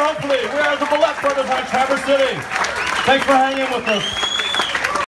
hopefully. We are the Bullet Brothers on Traverse City. Thanks for hanging with us.